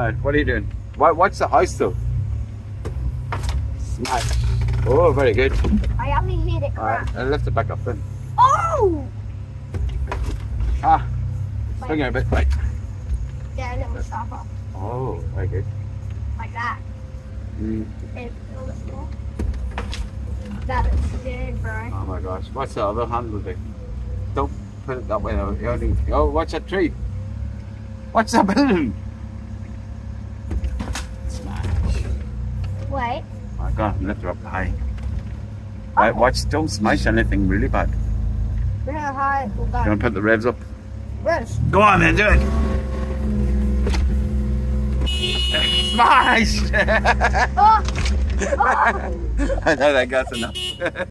Alright, what are you doing? What, what's the house though? Smash. Oh, very good. I haven't hit it Alright, crack. I'll lift it back up then. Oh! Ah, swing it a bit. Right. Yeah, and it will stop off Oh, very good. like that. Mm. It feel it more. That is good, bro. Oh my gosh, what's the other hand handle do? Don't put it that way though. Oh, watch that tree. What's that building? Wait. My god, lift her up high. Right, watch, don't smash anything really bad. We're gonna high it will You want to put the revs up? Rose. Go on then, do it. Smash! Oh! Oh! I know that got enough.